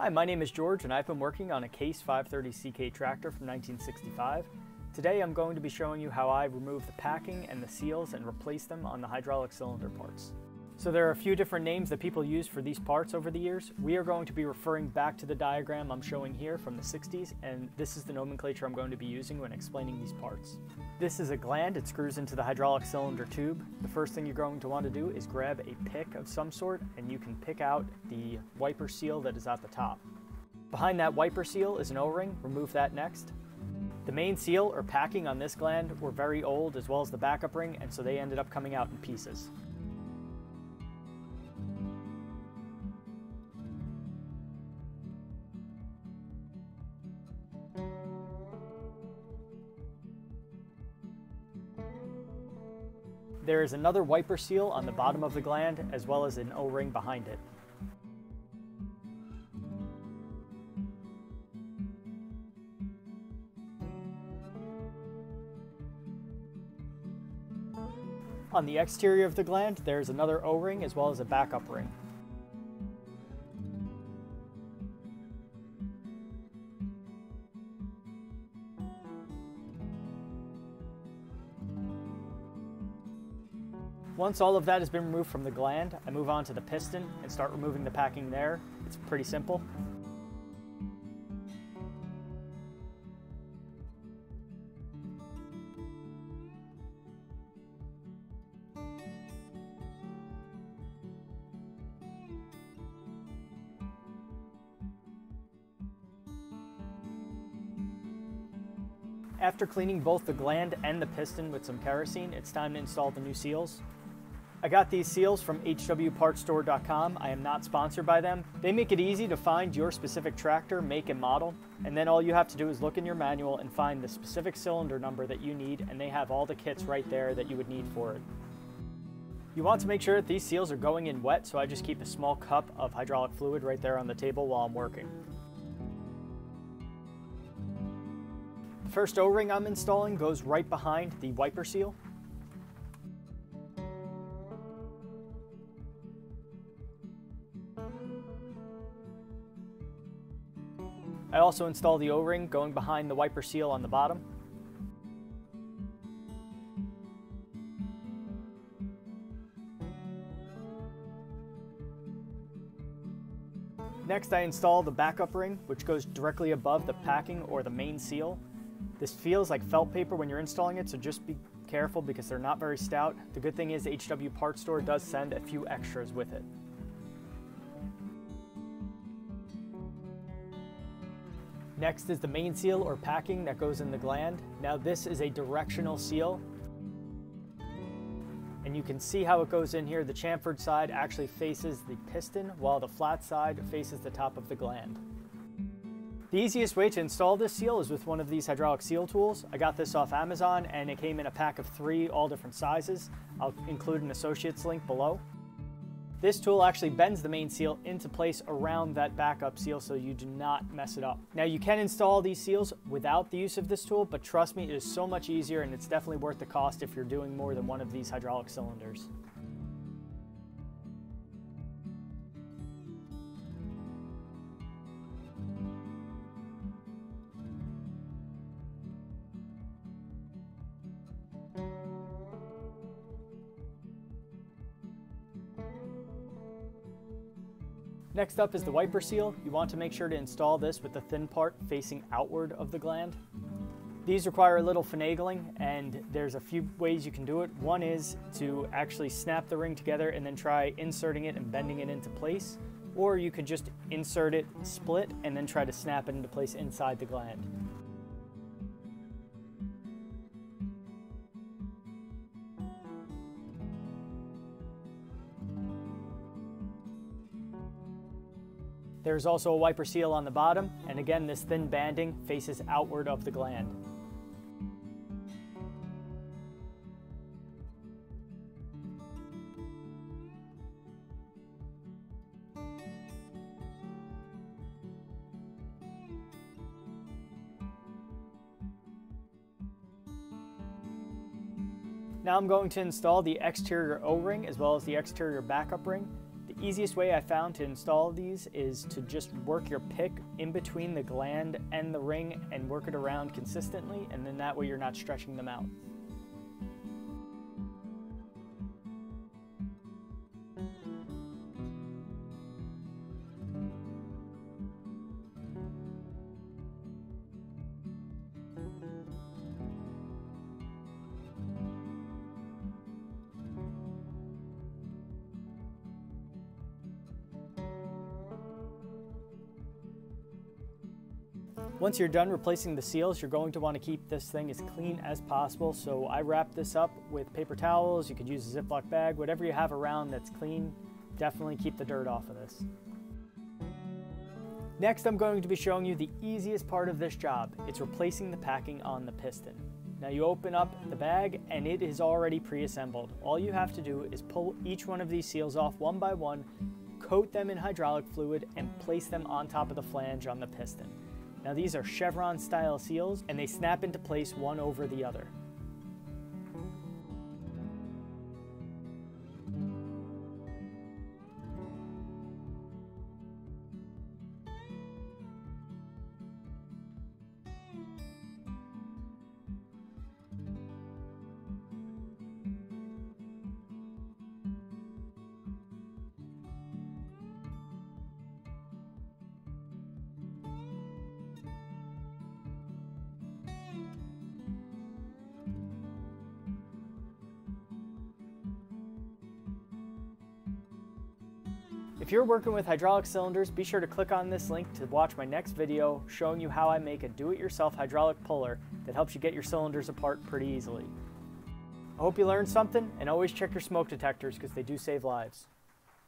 Hi, my name is George and I've been working on a Case 530CK tractor from 1965. Today I'm going to be showing you how I remove the packing and the seals and replace them on the hydraulic cylinder parts. So there are a few different names that people use for these parts over the years. We are going to be referring back to the diagram I'm showing here from the 60s, and this is the nomenclature I'm going to be using when explaining these parts. This is a gland, it screws into the hydraulic cylinder tube. The first thing you're going to want to do is grab a pick of some sort, and you can pick out the wiper seal that is at the top. Behind that wiper seal is an O-ring, remove that next. The main seal or packing on this gland were very old as well as the backup ring and so they ended up coming out in pieces. There is another wiper seal on the bottom of the gland as well as an O-ring behind it. On the exterior of the gland, there's another O-ring as well as a backup ring. Once all of that has been removed from the gland, I move on to the piston and start removing the packing there. It's pretty simple. After cleaning both the gland and the piston with some kerosene, it's time to install the new seals. I got these seals from hwpartstore.com. I am not sponsored by them. They make it easy to find your specific tractor, make and model, and then all you have to do is look in your manual and find the specific cylinder number that you need, and they have all the kits right there that you would need for it. You want to make sure that these seals are going in wet, so I just keep a small cup of hydraulic fluid right there on the table while I'm working. The first O-ring I'm installing goes right behind the wiper seal. I also install the O-ring going behind the wiper seal on the bottom. Next I install the backup ring, which goes directly above the packing or the main seal. This feels like felt paper when you're installing it, so just be careful because they're not very stout. The good thing is HW Parts Store does send a few extras with it. Next is the main seal or packing that goes in the gland. Now this is a directional seal. And you can see how it goes in here. The chamfered side actually faces the piston while the flat side faces the top of the gland. The easiest way to install this seal is with one of these hydraulic seal tools. I got this off Amazon and it came in a pack of three, all different sizes. I'll include an associate's link below. This tool actually bends the main seal into place around that backup seal so you do not mess it up. Now you can install these seals without the use of this tool, but trust me, it is so much easier and it's definitely worth the cost if you're doing more than one of these hydraulic cylinders. Next up is the wiper seal. You want to make sure to install this with the thin part facing outward of the gland. These require a little finagling and there's a few ways you can do it. One is to actually snap the ring together and then try inserting it and bending it into place. Or you could just insert it split and then try to snap it into place inside the gland. There's also a wiper seal on the bottom, and again this thin banding faces outward of the gland. Now I'm going to install the exterior O-ring as well as the exterior backup ring. Easiest way I found to install these is to just work your pick in between the gland and the ring and work it around consistently and then that way you're not stretching them out. Once you're done replacing the seals, you're going to want to keep this thing as clean as possible. So I wrap this up with paper towels. You could use a Ziploc bag, whatever you have around that's clean. Definitely keep the dirt off of this. Next, I'm going to be showing you the easiest part of this job. It's replacing the packing on the piston. Now you open up the bag and it is already pre-assembled. All you have to do is pull each one of these seals off one by one, coat them in hydraulic fluid, and place them on top of the flange on the piston. Now these are chevron style seals and they snap into place one over the other. If you're working with hydraulic cylinders, be sure to click on this link to watch my next video showing you how I make a do-it-yourself hydraulic puller that helps you get your cylinders apart pretty easily. I hope you learned something and always check your smoke detectors because they do save lives.